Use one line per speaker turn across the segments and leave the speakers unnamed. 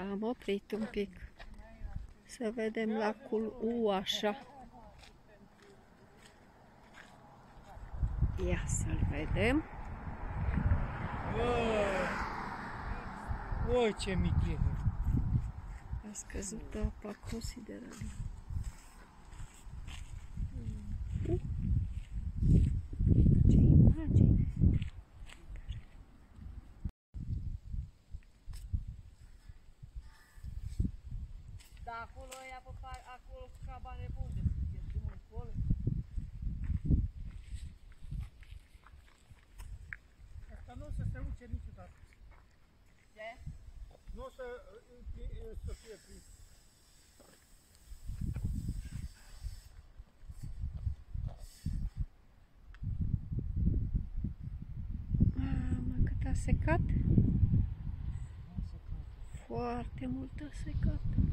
Am oprit un pic să vedem lacul Uașa. Ia să-l vedem.
Oi, ce mic e!
A scăzut apa considerabil. Ce imagine!
Da, acolo e apă, acolo cabane unde? E drumul acolo?
Asta nu o să se uce niciodată.
Ce?
Nu o să, să fie prins.
Mamă, cât a secat! Foarte mult a secat.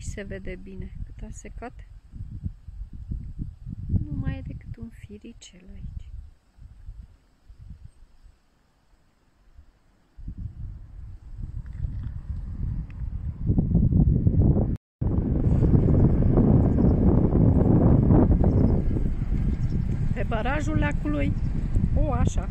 Aici se vede bine cât a secat. Nu mai e decât un firicel aici. Pe barajul lacului, o așa.